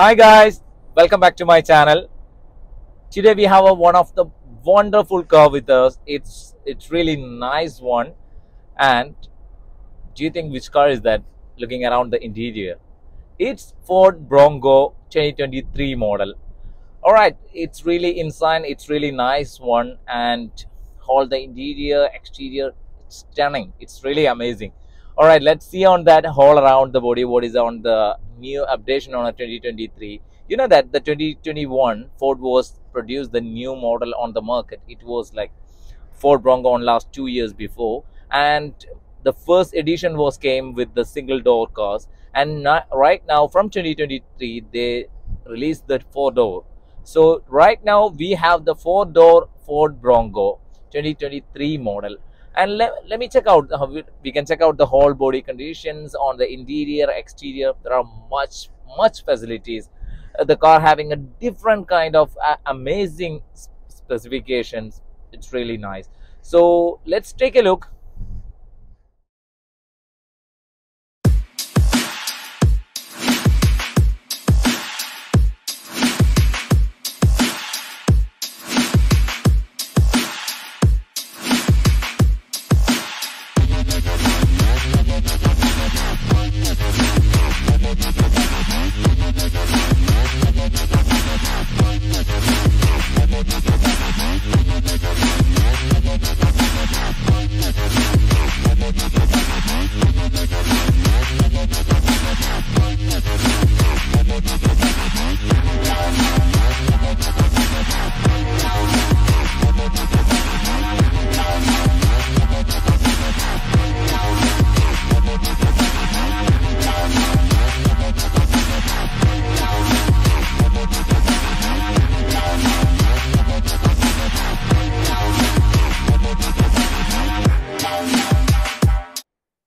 Hi guys, welcome back to my channel. Today we have a, one of the wonderful car with us. It's it's really nice one. And do you think which car is that? Looking around the interior, it's Ford Bronco 2023 model. All right, it's really inside. It's really nice one, and all the interior, exterior, it's stunning. It's really amazing. All right, let's see on that all around the body. What is on the new updation on a 2023? You know that the 2021 Ford was produced the new model on the market. It was like Ford Bronco on last two years before, and the first edition was came with the single door cars. And not, right now from 2023 they released the four door. So right now we have the four door Ford Bronco 2023 model and let, let me check out uh, we, we can check out the whole body conditions on the interior exterior. There are much much facilities. Uh, the car having a different kind of uh, amazing specifications. It's really nice. So let's take a look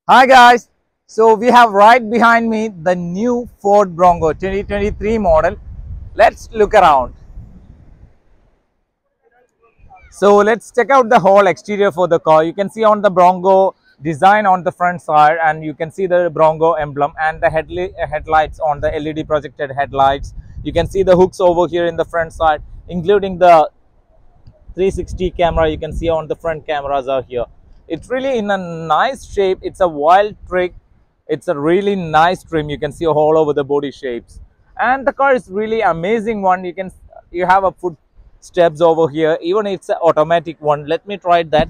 Hi guys, so we have right behind me the new Ford Bronco 2023 model. Let's look around. So let's check out the whole exterior for the car. You can see on the Bronco design on the front side and you can see the Bronco emblem and the headli- uh, headlights on the LED projected headlights. You can see the hooks over here in the front side including the 360 camera you can see on the front cameras are here it's really in a nice shape. It's a wild trick. It's a really nice trim. You can see all over the body shapes. And the car is really amazing one. You can you have a foot steps over here. Even it's an automatic one let me try that.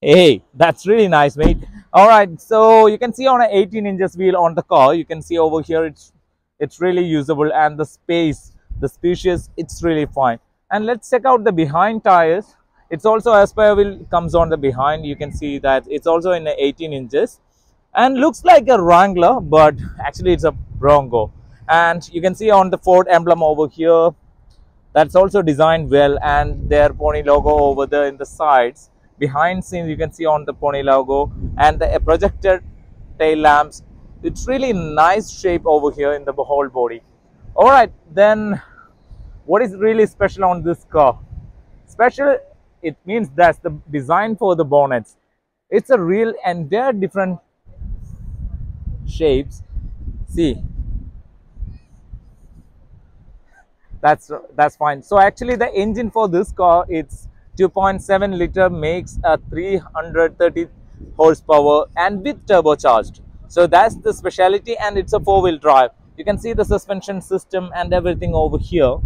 Hey that's really nice mate. All right so you can see on an 18 inches wheel on the car. You can see over here it's it's really usable and the space the spacious it's really fine. And let's check out the behind tires it's also a spare wheel comes on the behind. You can see that it's also in 18 inches and looks like a wrangler but actually it's a bronco. And you can see on the ford emblem over here that's also designed well and their pony logo over there in the sides. Behind scenes you can see on the pony logo and the uh, projected tail lamps. It's really nice shape over here in the whole body. All right then what is really special on this car? Special it means that's the design for the bonnets. It's a real and they're different shapes. See? That's that's fine. So actually the engine for this car it's 2.7 liter makes a 330 horsepower and with turbocharged. So that's the speciality and it's a four-wheel drive. You can see the suspension system and everything over here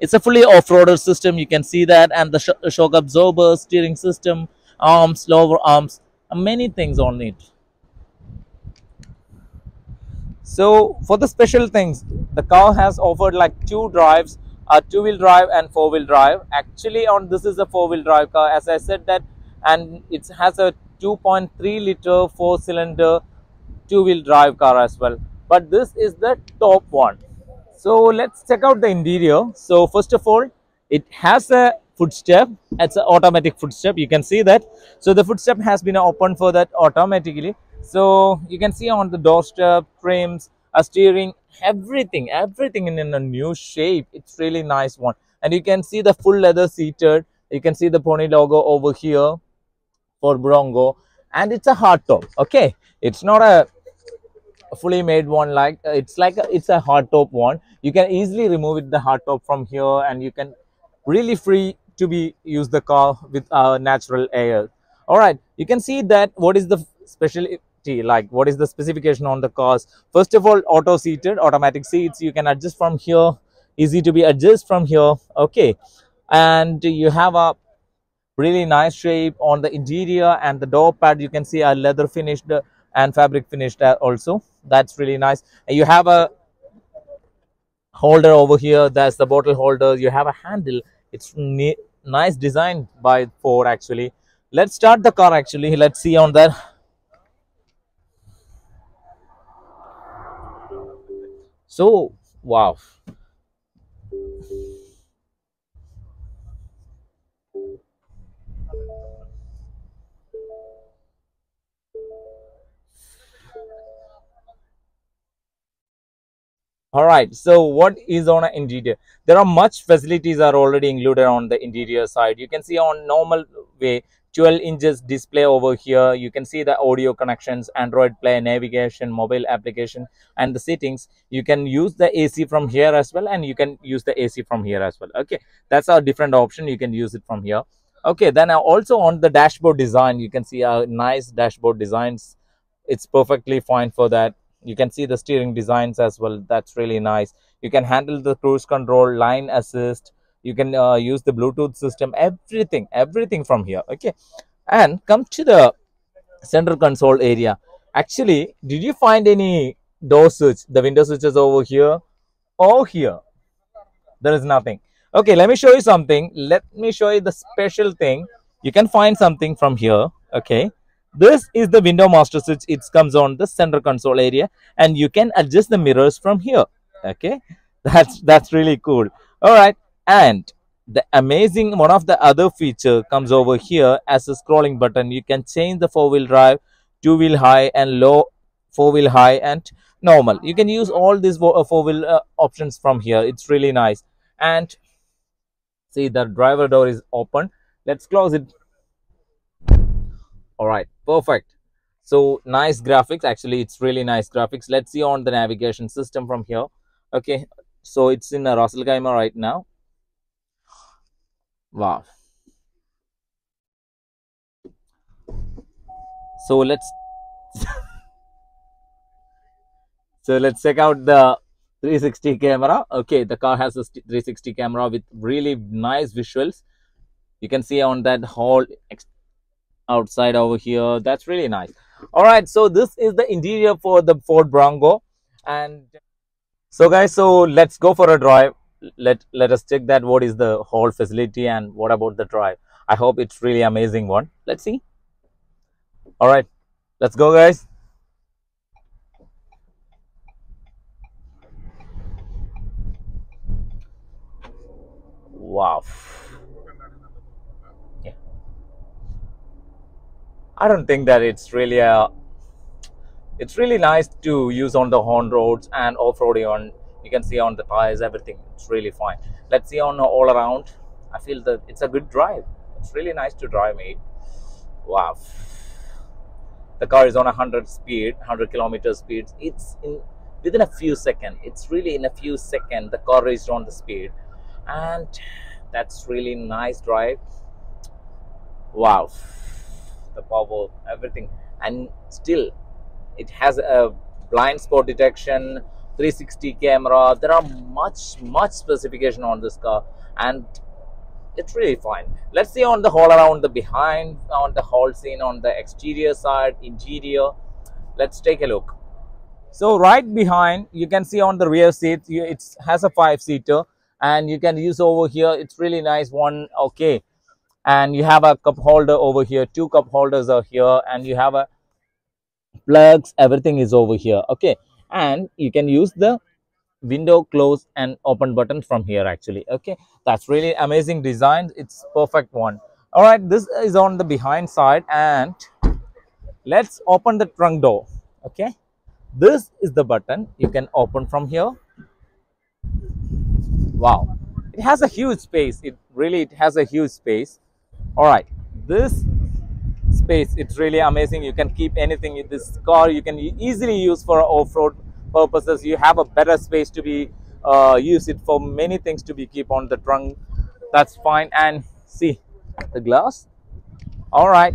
it's a fully off-roader system. You can see that. And the sh shock absorber steering system arms lower arms many things on it. So for the special things the car has offered like two drives a two-wheel drive and four-wheel drive. Actually on this is a four-wheel drive car. As i said that and it has a 2.3 liter four cylinder two-wheel drive car as well. But this is the top one so let's check out the interior. So first of all it has a footstep. It's an automatic footstep. You can see that. So the footstep has been opened for that automatically. So you can see on the doorstep trims a steering everything everything in, a new shape. It's really nice one. And you can see the full leather seated. You can see the pony logo over here for bronco. And it's a hard top okay? It's not a fully made one like uh, it's like a, it's a hard top one. You can easily remove it the hard top from here and you can really free to be use the car with uh, natural air. All right you can see that what is the specialty like what is the specification on the cars. First of all auto seated automatic seats. You can adjust from here easy to be adjust from here okay. And you have a really nice shape on the interior and the door pad. You can see a leather finished and fabric finished also. That's really nice. And you have a holder over here. That's the bottle holder. You have a handle. It's nice design by ford actually. Let's start the car actually. Let's see on that so wow all right so what is on an interior? There are much facilities are already included on the interior side. You can see on normal way 12 inches display over here. You can see the audio connections android play navigation mobile application and the settings. You can use the ac from here as well and you can use the ac from here as well. Okay that's a different option. You can use it from here. Okay then also on the dashboard design you can see a nice dashboard designs. It's perfectly fine for that you can see the steering designs as well. That's really nice. You can handle the cruise control line assist. You can uh, use the bluetooth system everything everything from here okay? And come to the center console area. Actually did you find any door switch? The window switches over here or here? There is nothing. Okay let me show you something. Let me show you the special thing. You can find something from here okay this is the window master switch. It comes on the center console area and you can adjust the mirrors from here. Okay? That's that's really cool. All right. And the amazing one of the other feature comes over here as a scrolling button. You can change the four-wheel drive two-wheel high and low four-wheel high and normal. You can use all these uh, four-wheel uh, options from here. It's really nice. And see the driver door is open. Let's close it. All right perfect. So nice graphics. Actually it's really nice graphics. Let's see on the navigation system from here. Okay. So it's in a Ras Al right now. Wow. So let's so let's check out the 360 camera. Okay the car has a 360 camera with really nice visuals. You can see on that whole outside over here. That's really nice. All right so this is the interior for the ford bronco. And so guys so let's go for a drive. Let let us check that what is the whole facility and what about the drive. I hope it's really amazing one. Let's see. All right let's go guys. Wow I don't think that it's really a it's really nice to use on the horn roads and off-roading on you can see on the tires everything. It's really fine. Let's see on all around. I feel that it's a good drive. It's really nice to drive mate. Wow. The car is on a 100 speed 100 kilometer speed. It's in within a few seconds it's really in a few seconds the car reached on the speed. And that's really nice drive. Wow the power everything. And still it has a blind spot detection 360 camera. There are much much specification on this car. And it's really fine. Let's see on the whole around the behind on the whole scene on the exterior side interior. Let's take a look. So right behind you can see on the rear seat it has a five seater. And you can use over here. It's really nice one. Okay and you have a cup holder over here two cup holders are here and you have a plugs everything is over here okay? And you can use the window close and open button from here actually okay? That's really amazing design. It's perfect one. All right this is on the behind side and let's open the trunk door okay? This is the button you can open from here. Wow. It has a huge space. It really it has a huge space all right. This space it's really amazing. You can keep anything in this car. You can easily use for off-road purposes. You have a better space to be uh, use it for many things to be keep on the trunk. That's fine. And see the glass? All right